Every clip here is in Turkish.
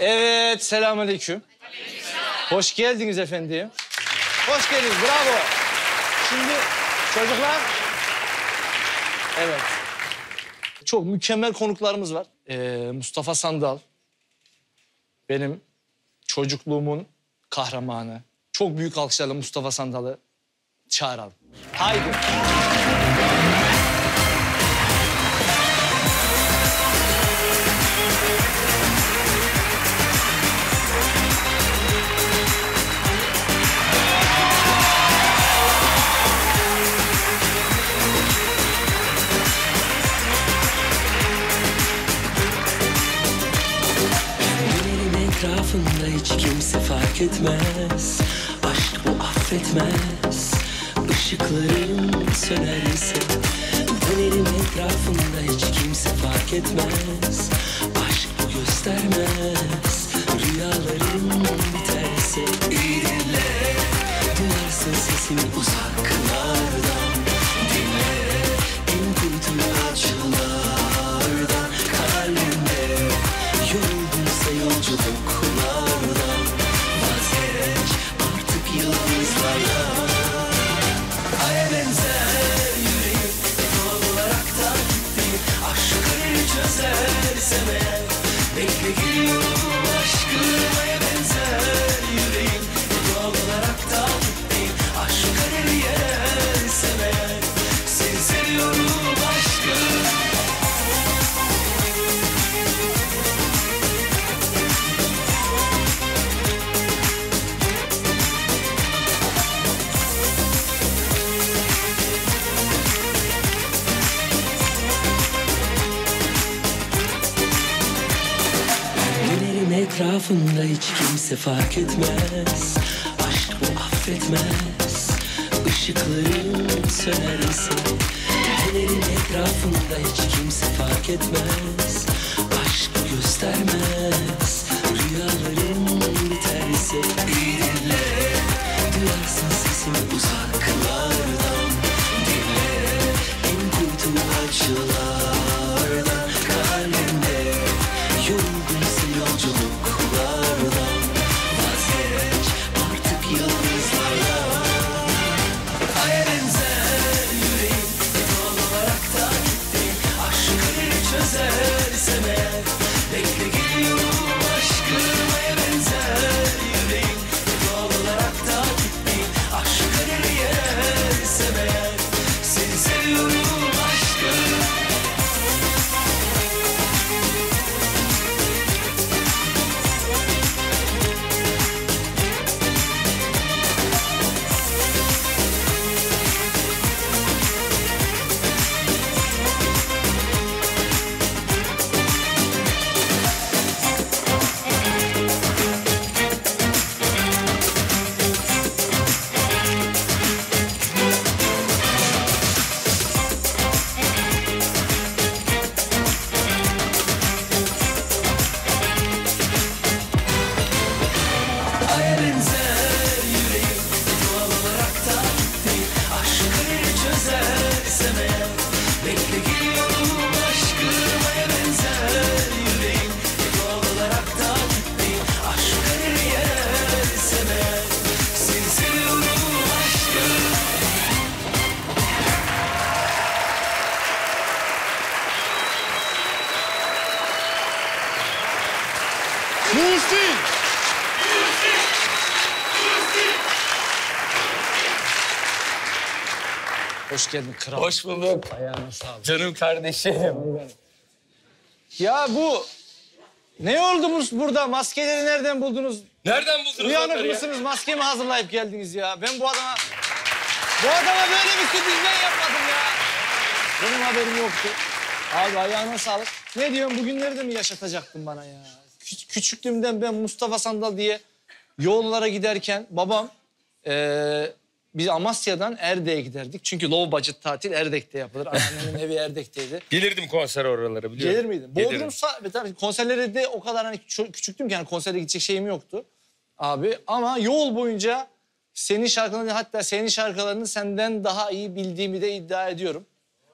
Evet, selamünaleyküm. Hoş geldiniz efendim. Hoş geldiniz, bravo. Şimdi çocuklar... Evet. Çok mükemmel konuklarımız var. Ee, Mustafa Sandal. Benim çocukluğumun kahramanı. Çok büyük alkışlarla Mustafa Sandal'ı çağıralım. Haydi. Benim etrafımda hiç kimse fark etmez. Aşk bu affetmez. Işıklarım sönerse Dönerim etrafımda hiç kimse fark etmez. Aşk bu göstermez. Rüyalarım biterse iyi dinle Duyarsın sesimi uzaklardan you hiç kimse fark etmez. Aşk bu affetmez. Işıklarım sönerse Dönerim etrafında hiç kimse fark etmez. Aşk göstermez geldin kral. Hoş bulduk. Ayağına sağlık. Canım kardeşim. Ya bu... Ne oldu bu burada? Maskeleri nereden buldunuz? Nereden buldunuz Uyanık onları ya? mısınız? Maske mi hazırlayıp geldiniz ya? Ben bu adama... Bu adama böyle bir sürpriz ben yapmadım ya. Benim haberim yoktu. Abi ayağına sağlık. Ne diyorsun? Bugünleri de mi yaşatacaktın bana ya? Kü- küçüklüğümden ben Mustafa Sandal diye yollara giderken babam... eee biz Amasya'dan Erdek'e giderdik. Çünkü low budget tatil Erdek'te yapılır. Anneannemin evi Erdek'teydi. Gelirdim konser oralara biliyorum. Gelir miydin? Gelirim. Bodrum'sa ve tabii konserlere de o kadar hani ço- küçüktüm ki yani konsere gidecek şeyim yoktu. Abi ama yol boyunca senin şarkılarını hatta senin şarkılarını senden daha iyi bildiğimi de iddia ediyorum.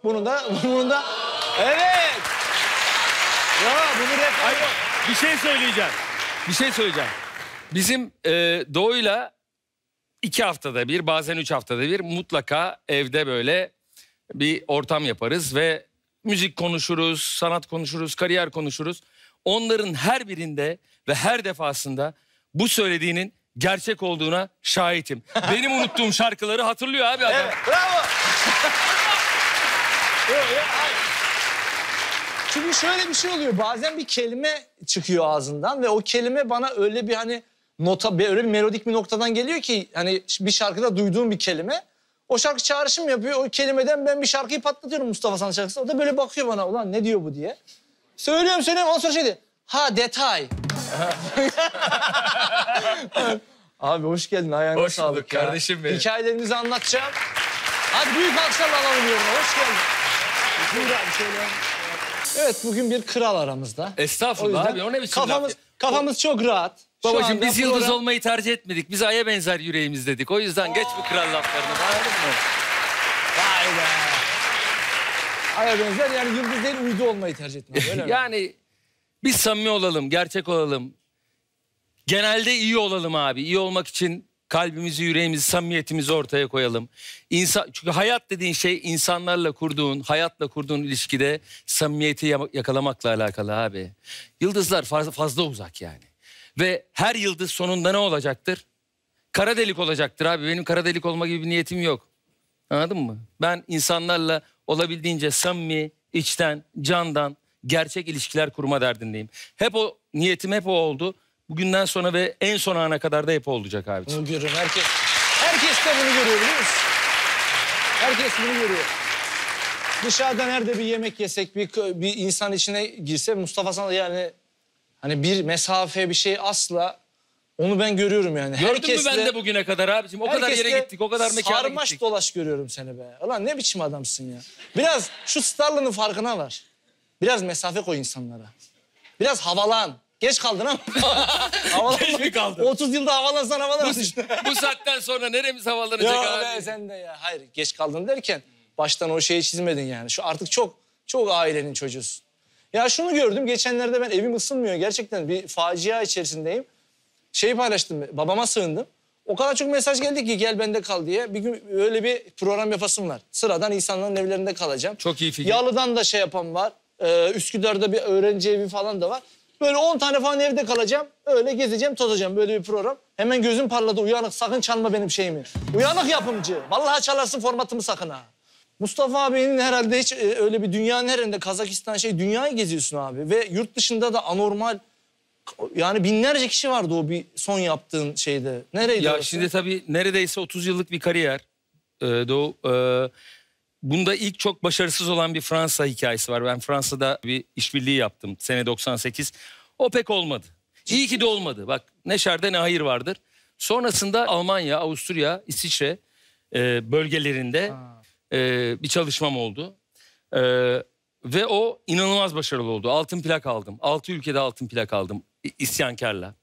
Bunu da bunu da evet. Ya bunu rap Ay, bir şey söyleyeceğim. Bir şey söyleyeceğim. Bizim e, Doğu'yla iki haftada bir bazen üç haftada bir mutlaka evde böyle bir ortam yaparız ve müzik konuşuruz, sanat konuşuruz, kariyer konuşuruz. Onların her birinde ve her defasında bu söylediğinin gerçek olduğuna şahitim. Benim unuttuğum şarkıları hatırlıyor abi adam. Evet, bravo. Çünkü şöyle bir şey oluyor. Bazen bir kelime çıkıyor ağzından ve o kelime bana öyle bir hani nota, öyle bir melodik bir noktadan geliyor ki hani bir şarkıda duyduğum bir kelime. O şarkı çağrışım yapıyor. O kelimeden ben bir şarkıyı patlatıyorum Mustafa Sandal şarkısı. O da böyle bakıyor bana ulan ne diyor bu diye. Söylüyorum söylüyorum ondan sonra şey diyor. Ha detay. Abi hoş geldin ayağına Hoş sağlık bulduk ya. kardeşim benim. Hikayelerinizi anlatacağım. Hadi büyük alkışlarla alalım yoruma. Hoş geldin. Buyur abi şöyle. Evet bugün bir kral aramızda. O Estağfurullah yüzden abi o ne biçim kafamız, laf? Kafamız çok rahat. Şu Babacığım anda biz yıldız program- olmayı tercih etmedik. Biz aya benzer yüreğimiz dedik. O yüzden geç bu kral laflarını. Anladın mı? Vay be. Aya benzer yani yıldız değil uydu olmayı tercih ettim. Öyle mi? Yani biz samimi olalım, gerçek olalım. Genelde iyi olalım abi. İyi olmak için kalbimizi, yüreğimizi, samimiyetimizi ortaya koyalım. İnsan, çünkü hayat dediğin şey insanlarla kurduğun, hayatla kurduğun ilişkide samimiyeti ya- yakalamakla alakalı abi. Yıldızlar fazla, fazla uzak yani. Ve her yıldız sonunda ne olacaktır? Kara delik olacaktır abi. Benim kara delik olma gibi bir niyetim yok. Anladın mı? Ben insanlarla olabildiğince samimi, içten, candan, gerçek ilişkiler kurma derdindeyim. Hep o niyetim hep o oldu. Bugünden sonra ve en son ana kadar da hep olacak abi. Bunu görüyorum. Herkes, herkes de bunu görüyor biliyor musun? Herkes bunu görüyor. Dışarıda nerede bir yemek yesek, bir, bir insan içine girse Mustafa sana yani hani bir mesafe bir şey asla onu ben görüyorum yani. Gördün mü Herkesle- ben de bugüne kadar abicim? O kadar yere gittik, o kadar mekana Sarmaş gittik. dolaş görüyorum seni be. Ulan ne biçim adamsın ya. Biraz şu starlığının farkına var. Biraz mesafe koy insanlara. Biraz havalan. Geç kaldın ama. havalan. Geç mi kaldın? 30 yılda havalansan havalanırsın. Bu saatten sonra neremiz havalanacak Ya abi? be sen de ya. Hayır geç kaldın derken baştan o şeyi çizmedin yani. Şu artık çok çok ailenin çocuğusun. Ya şunu gördüm geçenlerde ben evim ısınmıyor. Gerçekten bir facia içerisindeyim. Şeyi paylaştım babama sığındım. O kadar çok mesaj geldi ki gel bende kal diye. Bir gün öyle bir program yapasım var. Sıradan insanların evlerinde kalacağım. Çok iyi fikir. Yalı'dan da şey yapan var. Ee, Üsküdar'da bir öğrenci evi falan da var. Böyle 10 tane falan evde kalacağım. Öyle gezeceğim, tozacağım böyle bir program. Hemen gözüm parladı. Uyanık sakın çalma benim şeyimi. Uyanık yapımcı. Vallahi çalarsın formatımı sakın ha. Mustafa abinin herhalde hiç e, öyle bir dünyanın nerede Kazakistan şey dünyayı geziyorsun abi. Ve yurt dışında da anormal yani binlerce kişi vardı o bir son yaptığın şeyde. Nereydi Ya orası? şimdi tabii neredeyse 30 yıllık bir kariyer. Ee, Doğu, e, bunda ilk çok başarısız olan bir Fransa hikayesi var. Ben Fransa'da bir işbirliği yaptım sene 98. O pek olmadı. İyi ki de olmadı. Bak ne şerde ne hayır vardır. Sonrasında Almanya, Avusturya, İsviçre e, bölgelerinde e, bir çalışmam oldu. E, ve o inanılmaz başarılı oldu. Altın plak aldım. Altı ülkede altın plak aldım. İsyankarla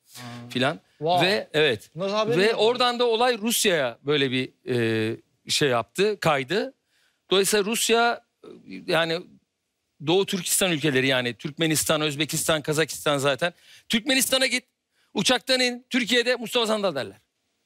filan. Wow. Ve evet. Ve oradan da olay Rusya'ya böyle bir e, şey yaptı, kaydı. Dolayısıyla Rusya e, yani Doğu Türkistan ülkeleri yani Türkmenistan, Özbekistan, Kazakistan zaten. Türkmenistan'a git, uçaktan in, Türkiye'de Mustafa Sandal derler.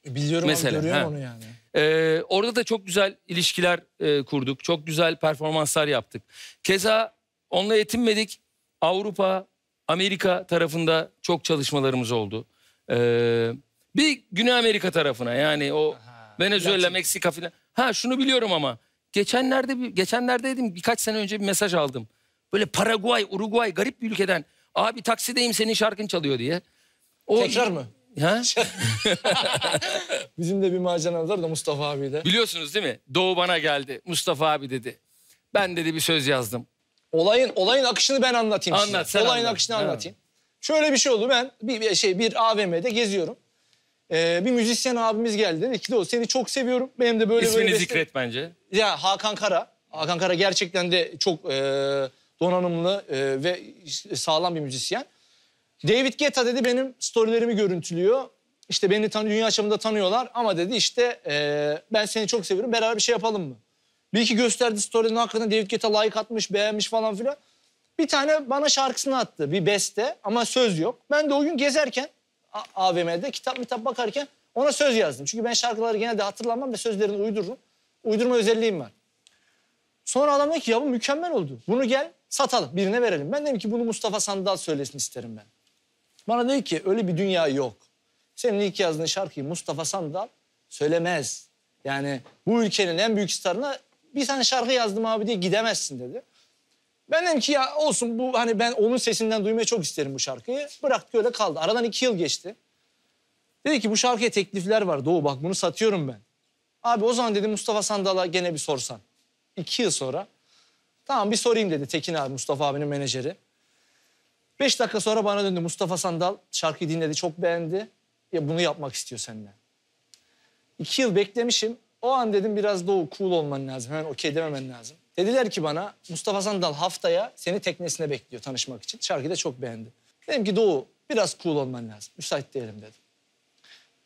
Biliyorum Mesela, abi görüyorum ha. onu yani. Ee, orada da çok güzel ilişkiler e, kurduk. Çok güzel performanslar yaptık. Keza onunla yetinmedik. Avrupa, Amerika tarafında çok çalışmalarımız oldu. Ee, bir Güney Amerika tarafına yani o Venezuela, Latin. Meksika filan. Ha şunu biliyorum ama geçenlerde bir geçenlerde dedim birkaç sene önce bir mesaj aldım. Böyle Paraguay, Uruguay garip bir ülkeden. Abi taksideyim senin şarkın çalıyor diye. O, Tekrar mı? Ha? Bizim de bir maceramız var da Mustafa abiyle. Biliyorsunuz değil mi? Doğu bana geldi. Mustafa abi dedi. Ben dedi bir söz yazdım. Olayın olayın akışını ben anlatayım Anlat, size. sen Olayın anlat. akışını Ha. anlatayım. Şöyle bir şey oldu ben bir, bir şey bir AVM'de geziyorum. Ee, bir müzisyen abimiz geldi dedi ki "Doğu, seni çok seviyorum. Benim de böyle İsmini böyle beste- zikret bence. Ya Hakan Kara. Hakan Kara gerçekten de çok e, donanımlı e, ve sağlam bir müzisyen. David Guetta dedi benim storylerimi görüntülüyor. İşte beni tan dünya çapında tanıyorlar ama dedi işte e, ben seni çok seviyorum beraber bir şey yapalım mı? Bir iki gösterdi storylerini hakikaten David Guetta like atmış beğenmiş falan filan. Bir tane bana şarkısını attı bir beste ama söz yok. Ben de o gün gezerken AVM'de kitap mitap bakarken ona söz yazdım. Çünkü ben şarkıları genelde hatırlamam ve sözlerini uydururum. Uydurma özelliğim var. Sonra adam dedi ki ya bu mükemmel oldu. Bunu gel satalım birine verelim. Ben dedim ki bunu Mustafa Sandal söylesin isterim ben. Bana dedi ki öyle bir dünya yok. Senin ilk yazdığın şarkıyı Mustafa Sandal söylemez. Yani bu ülkenin en büyük starına bir tane şarkı yazdım abi diye gidemezsin dedi. Ben dedim ki ya olsun bu hani ben onun sesinden duymayı çok isterim bu şarkıyı. Bıraktık öyle kaldı. Aradan iki yıl geçti. Dedi ki bu şarkıya teklifler var Doğu bak bunu satıyorum ben. Abi o zaman dedi Mustafa Sandal'a gene bir sorsan. İki yıl sonra. Tamam bir sorayım dedi Tekin abi Mustafa abinin menajeri. Beş dakika sonra bana döndü Mustafa Sandal şarkıyı dinledi çok beğendi. Ya bunu yapmak istiyor seninle. İki yıl beklemişim. O an dedim biraz doğu cool olman lazım. Hemen okey dememen lazım. Dediler ki bana Mustafa Sandal haftaya seni teknesine bekliyor tanışmak için. Şarkıyı da çok beğendi. Dedim ki Doğu biraz cool olman lazım. Müsait değilim dedim.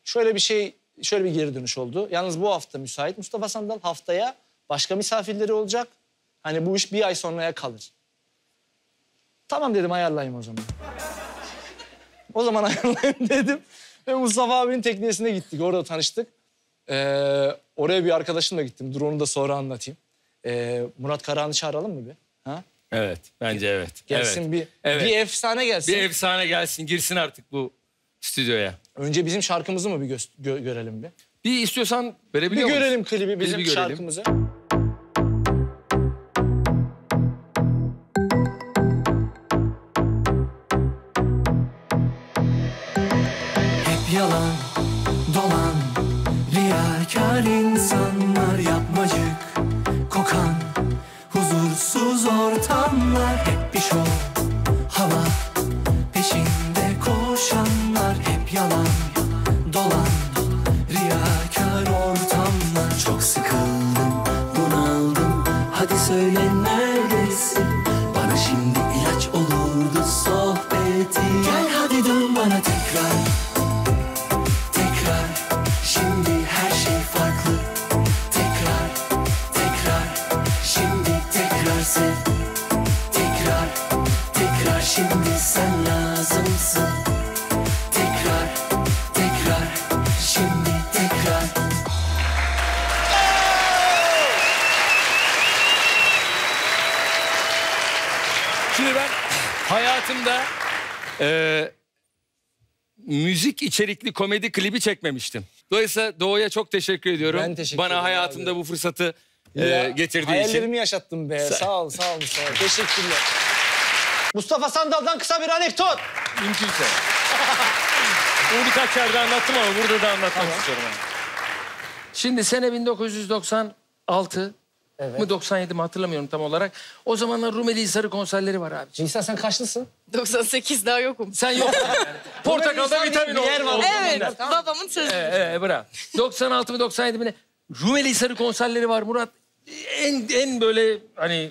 Şöyle bir şey, şöyle bir geri dönüş oldu. Yalnız bu hafta müsait Mustafa Sandal. Haftaya başka misafirleri olacak. Hani bu iş bir ay sonraya kalır. Tamam dedim ayarlayayım o zaman. O zaman ayarlayayım dedim. Ve Mustafa abinin teknesine gittik. Orada tanıştık. Ee, oraya bir arkadaşımla gittim. Dur onu da sonra anlatayım. Ee, Murat Karahan'ı çağıralım mı bir? Ha? Evet bence evet. Gelsin evet. bir, Evet. bir efsane gelsin. Bir efsane gelsin girsin artık bu stüdyoya. Önce bizim şarkımızı mı bir gö- gö- görelim bir? Bir istiyorsan Bir verebiliyor musun? görelim klibi Biz bizim bir görelim. şarkımızı. Hep Şimdi ben hayatımda e, müzik içerikli komedi klibi çekmemiştim. Dolayısıyla Doğu'ya çok teşekkür ediyorum. Ben teşekkür Bana ederim hayatımda abi. bu fırsatı e, Ya, getirdiği için. Hayallerimi yaşattın be. Sağ ol, sağ ol Mustafa. Teşekkürler. Mustafa Sandal'dan kısa bir anekdot. Mümkünse. Bunu birkaç yerde anlattım ama burada da anlatmak istiyorum. ben. Şimdi sene 1996 Evet. mı 97 mi hatırlamıyorum tam olarak. O zamanlar Rumeli Hisarı konserleri var abi. Nisan sen kaçlısın? 98 daha yokum. Sen yoktun yani. Portakalda vitamin bir yer var. Evet, babamın sözü. Evet, bravo. 96 mı 97 mi ne? Rumeli Hisarı konserleri var Murat. En en böyle hani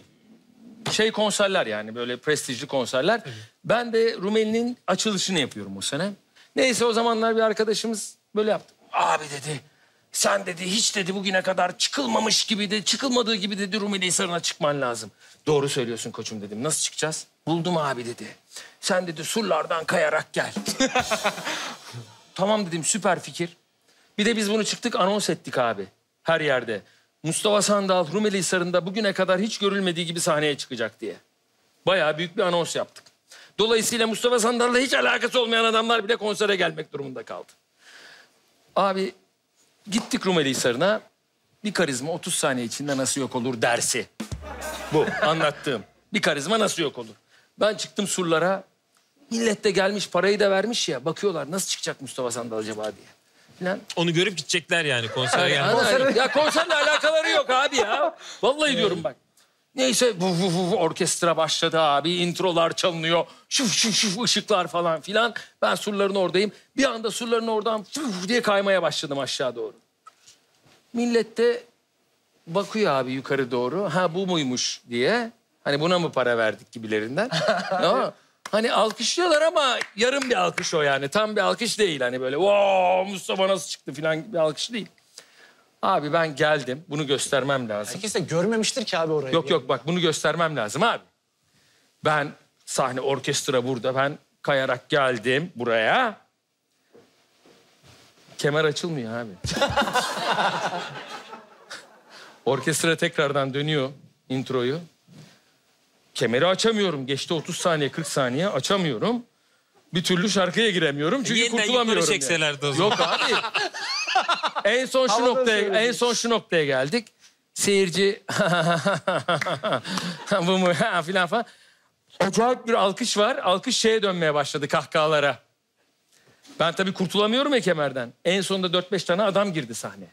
şey konserler yani böyle prestijli konserler. Ben de Rumeli'nin açılışını yapıyorum o sene. Neyse o zamanlar bir arkadaşımız böyle yaptı. Abi dedi sen dedi hiç dedi bugüne kadar çıkılmamış gibi de çıkılmadığı gibi dedi Rumeli Hisarı'na çıkman lazım. Doğru söylüyorsun koçum dedim. Nasıl çıkacağız? Buldum abi dedi. Sen dedi surlardan kayarak gel. tamam dedim süper fikir. Bir de biz bunu çıktık anons ettik abi. Her yerde. Mustafa Sandal Rumeli Hisarı'nda bugüne kadar hiç görülmediği gibi sahneye çıkacak diye. Bayağı büyük bir anons yaptık. Dolayısıyla Mustafa Sandal'la hiç alakası olmayan adamlar bile konsere gelmek durumunda kaldı. Abi gittik Rumeli Hisarı'na. Bir karizma 30 saniye içinde nasıl yok olur dersi. Bu anlattığım. Bir karizma nasıl yok olur? Ben çıktım surlara. Millet de gelmiş parayı da vermiş ya. Bakıyorlar nasıl çıkacak Mustafa Sandal acaba diye. Falan. Onu görüp gidecekler yani konsere Yani, gelmez. ana- ya konserle alakaları yok abi ya. Vallahi diyorum bak. Neyse bu, bu, bu orkestra başladı abi. Introlar çalınıyor. Şuf şuf şuf ışıklar falan filan. Ben surların oradayım. Bir anda surların oradan şuf diye kaymaya başladım aşağı doğru. Millet de bakıyor abi yukarı doğru. Ha bu muymuş diye. Hani buna mı para verdik gibilerinden. ama hani alkışlıyorlar ama yarım bir alkış o yani. Tam bir alkış değil hani böyle. Wow Mustafa nasıl çıktı falan bir alkış değil. Abi ben geldim. Bunu göstermem lazım. Herkes de görmemiştir ki abi orayı. Yok yok bak bunu göstermem lazım abi. Ben sahne orkestra burada. Ben kayarak geldim buraya. Kemer açılmıyor abi. Orkestra tekrardan dönüyor introyu. Kemeri açamıyorum. Geçti 30 saniye, 40 saniye açamıyorum. Bir türlü şarkıya giremiyorum çünkü Yeniden kurtulamıyorum. yukarı yani. çekselerdi o zaman. Yok abi. en son şu Havada noktaya söyledin. en son şu noktaya geldik. Seyirci bu mu filan falan. Acayip bir alkış var. Alkış şeye dönmeye başladı kahkahalara. Ben tabii kurtulamıyorum ya kemerden. En sonunda 4-5 tane adam girdi sahneye.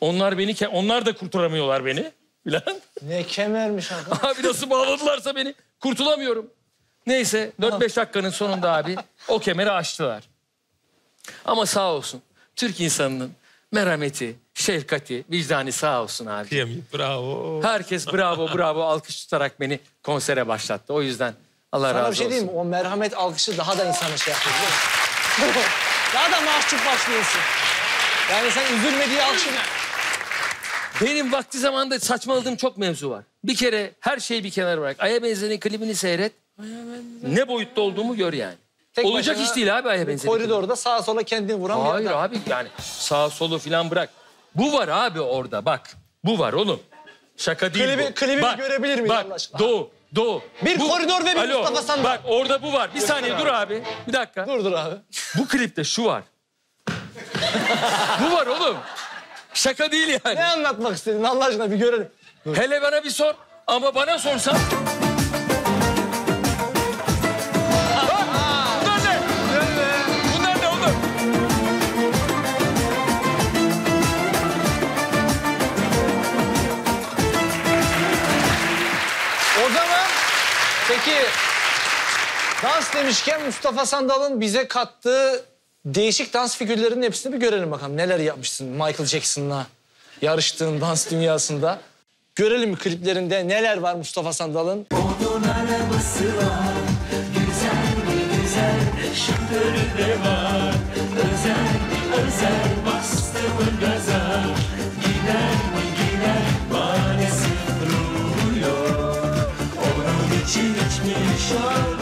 Onlar beni ke- onlar da kurtaramıyorlar beni. Filan. Ne kemermiş adam. Abi nasıl bağladılarsa beni kurtulamıyorum. Neyse 4-5 dakikanın sonunda abi o kemeri açtılar. Ama sağ olsun Türk insanının merhameti, şefkati, vicdanı sağ olsun abi. Kıyamayayım. Bravo. Herkes bravo bravo alkış tutarak beni konsere başlattı. O yüzden Allah Sana razı bir şey olsun. diyeyim mi? O merhamet alkışı daha da insanı şey yapıyor. daha da mahcup başlıyorsun. Yani sen üzülme diye alkışın. Benim vakti zamanında saçmaladığım çok mevzu var. Bir kere her şeyi bir kenara bırak. Aya Benzen'in klibini seyret. Ne boyutta olduğumu gör yani. Tek Olacak iş değil abi Aya Benzen'in klibi. Koridorda sağa sola kendini vuran bir Hayır adam. abi yani sağ solu filan bırak. Bu var abi orada bak. Bu var oğlum. Şaka değil Klibi- bu. klibi bak, görebilir miyiz bak, Allah aşkına? Doğu, Doğu. Bir koridor ve bir Alo, Mustafa Sandal. Bak orada bu var. Bir saniye dur abi. Bir dakika. Dur dur abi. Bu klipte şu var. bu var oğlum. Şaka değil yani. Ne anlatmak istedin Allah aşkına bir görelim. Hele bana bir sor. Ama bana sorsan... dans demişken Mustafa Sandal'ın bize kattığı değişik dans figürlerinin hepsini bir görelim bakalım. Neler yapmışsın Michael Jackson'la yarıştığın dans dünyasında. Görelim kliplerinde neler var Mustafa Sandal'ın. Onun arabası var. Güzel mi güzel? Şoförü de var. Özel mi özel? Bastı gaza? Gider mi gider? Manesi ruhu Onun için hiçbir şansı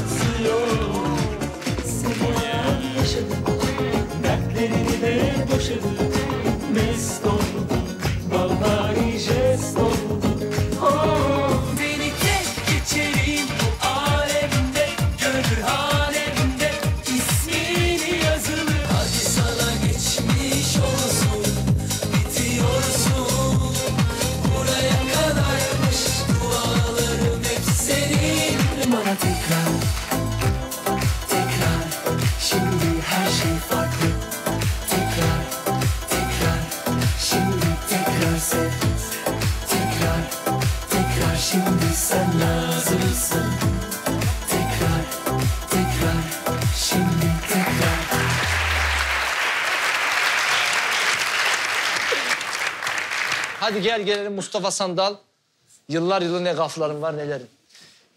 Dertlerini de Hadi gel gelelim Mustafa Sandal. Yıllar yılı ne gafların var nelerin.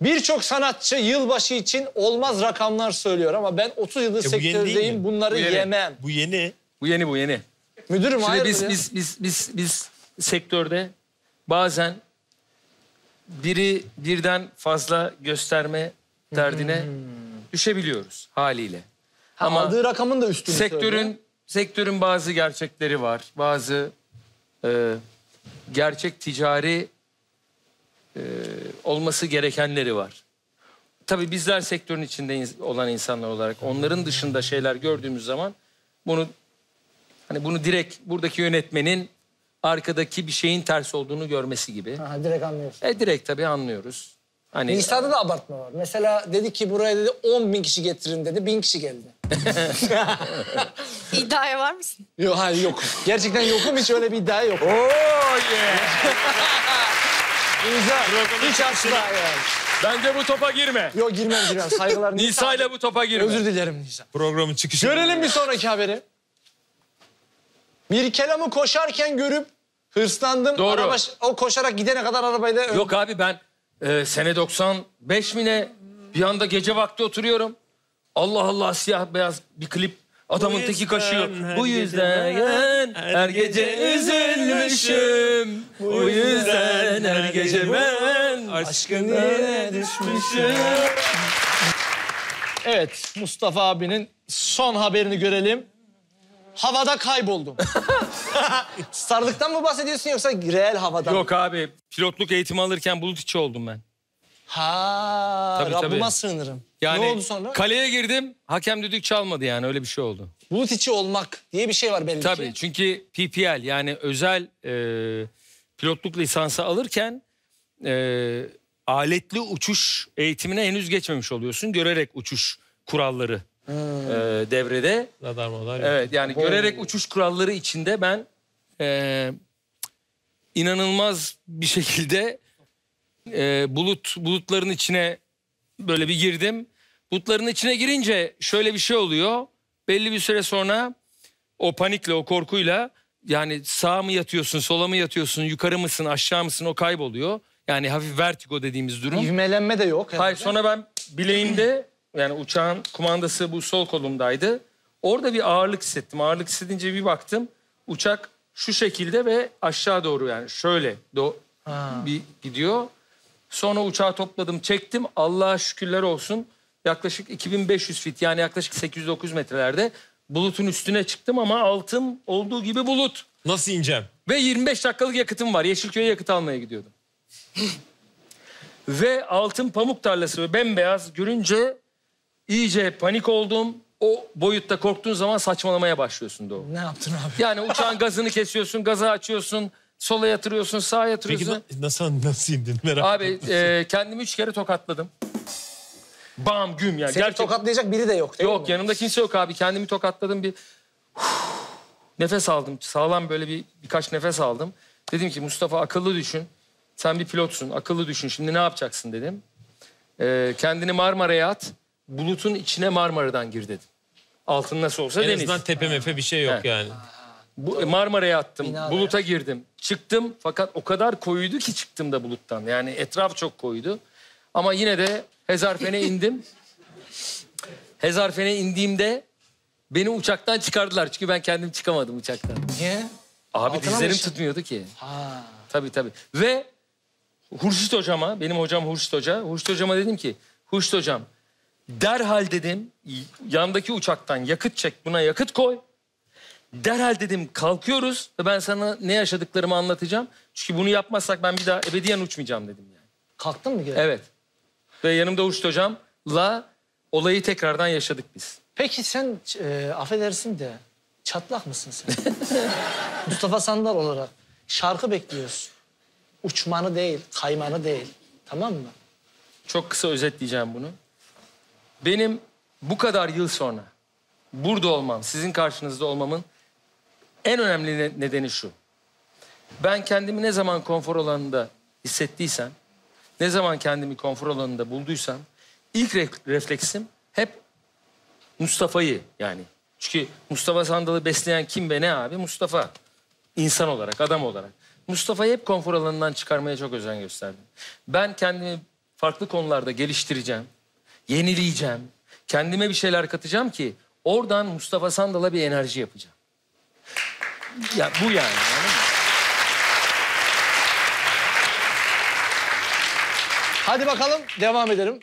Birçok sanatçı yılbaşı için olmaz rakamlar söylüyor ama ben 30 yıldır E, bu yeni değil sektördeyim mi? bunları Bu yeni. yemem. Bu yeni. Bu yeni bu yeni. Müdürüm Şimdi hayırdır biz, biz biz biz biz sektörde bazen biri birden fazla gösterme derdine düşebiliyoruz haliyle. Ha, Ama aldığı rakamın da üstünü söylüyor. sektörün sektörün bazı gerçekleri var. Bazı e, gerçek ticari e, olması gerekenleri var. Tabii bizler sektörün içinde olan insanlar olarak onların dışında şeyler gördüğümüz zaman bunu hani bunu direkt buradaki yönetmenin arkadaki bir şeyin ters olduğunu görmesi gibi. Ha, direkt anlıyorsun. E direkt tabii anlıyoruz. Hani Nisa'da da abartma var. Mesela dedi ki buraya dedi 10 bin kişi getirin dedi. Bin kişi geldi. İddiaya var mısın? Yok hayır yok. Gerçekten yokum hiç öyle bir iddia yok. Oo yeah. Nisa hiç asla yani. Bence bu topa girme. Yok girmem girmem saygılar. Nisa ile bu topa girme. Özür dilerim Nisa. Programın çıkışı. Görelim bir sonraki haberi. Bir kelamı koşarken görüp hırslandım. Doğru. Araba, o koşarak gidene kadar arabayla... Yok abi ben e, sene 95 mi ne bir anda gece vakti oturuyorum. Allah Allah siyah beyaz bir klip adamın teki kaşıyor. Bu yüzden her gece üzülmüşüm. Bu yüzden her gece ben Aşkın yine düşmüşüm. Evet Mustafa abinin son haberini görelim. Havada kayboldum. Starlıktan mı bahsediyorsun yoksa reel havadan mı? Yok abi pilotluk eğitimi alırken bulut içi oldum ben. Ha, Tabii, Rabbime tabii. sığınırım. Yani ne oldu sonra? kaleye girdim hakem düdük çalmadı yani öyle bir şey oldu. Bulut içi olmak diye bir şey var belli Tabii ki. çünkü PPL yani özel e, pilotluk lisansı alırken e, aletli uçuş eğitimine henüz geçmemiş oluyorsun. Görerek uçuş kuralları e, devrede. Radar madar. Evet yani görerek uçuş kuralları içinde ben e, inanılmaz bir şekilde e, bulut bulutların içine böyle bir girdim. Bulutların içine girince şöyle bir şey oluyor. Belli bir süre sonra o panikle o korkuyla yani sağ mı yatıyorsun sola mı yatıyorsun yukarı mısın aşağı mısın o kayboluyor. Yani hafif vertigo dediğimiz durum. İvmelenme de yok. Hayır herhalde. sonra ben bileğimde yani uçağın kumandası bu sol kolumdaydı. Orada bir ağırlık hissettim. Ağırlık hissedince bir baktım. Uçak şu şekilde ve aşağı doğru yani şöyle do bir gidiyor. Sonra uçağı topladım, çektim. Allah'a şükürler olsun. Yaklaşık 2500 fit yani yaklaşık 809 metrelerde bulutun üstüne çıktım ama altım olduğu gibi bulut. Nasıl ineceğim? Ve 25 dakikalık yakıtım var. Yeşilköy'e yakıt almaya gidiyordum. ve altın pamuk tarlası ve bembeyaz görünce iyice panik oldum. O boyutta korktuğun zaman saçmalamaya başlıyorsun Doğu. Ne yaptın abi? Yani uçağın gazını kesiyorsun, gazı açıyorsun, sola yatırıyorsun, sağa Peki yatırıyorsun. na- nasıl nasıl indin merak Abi e, kendimi üç kere tokatladım. Bam güm yani. Seni Gerçekten- tokatlayacak biri de yok değil Yok mi? yanımda kimse yok abi. Kendimi tokatladım bir nefes aldım. Sağlam böyle bir birkaç nefes aldım. Dedim ki Mustafa akıllı düşün. Sen bir pilotsun. Akıllı düşün. Şimdi ne yapacaksın dedim. Ee, kendini Marmara'ya at. Bulutun içine Marmara'dan gir dedim. Altın nasıl olsa En deniz. azından tepe mefe bir şey yok He. yani. Bu, Marmara'ya attım. Binada Buluta girdim. Çıktım fakat o kadar koyuydu ki çıktım da buluttan. Yani etraf çok koyuydu. Ama yine de Hezarfen'e indim. Hezarfen'e indiğimde beni uçaktan çıkardılar. Çünkü ben kendim çıkamadım uçaktan. Niye? Abi Altına dizlerim işin? tutmuyordu ki. Ha. Tabii tabii. Ve Hurşit hocama, benim hocam Hurşit hoca. Hurşit hocama dedim ki, Hurşit hocam derhal dedim yandaki uçaktan yakıt çek buna yakıt koy. Derhal dedim kalkıyoruz ve ben sana ne yaşadıklarımı anlatacağım. Çünkü bunu yapmazsak ben bir daha ebediyen uçmayacağım dedim yani. Kalktın mı geri? Evet. Ve yanımda Hurşit hocamla olayı tekrardan yaşadık biz. Peki sen e, affedersin de çatlak mısın sen? Mustafa Sandal olarak şarkı bekliyorsun. Uçmanı değil, kaymanı değil. Tamam mı? Çok kısa özetleyeceğim bunu. Benim bu kadar yıl sonra burada olmam, sizin karşınızda olmamın en önemli ne- nedeni şu. Ben kendimi ne zaman konfor alanında hissettiysem, ne zaman kendimi konfor alanında bulduysam ilk re- refleksim hep Mustafa'yı yani. Çünkü Mustafa Sandal'ı besleyen kim ve ne abi? Mustafa. İnsan olarak, adam olarak. Mustafa'yı hep konfor alanından çıkarmaya çok özen gösterdim. Ben kendimi farklı konularda geliştireceğim, yenileyeceğim, kendime bir şeyler katacağım ki oradan Mustafa Sandal'a bir enerji yapacağım. Ya bu yani. Hadi bakalım devam edelim.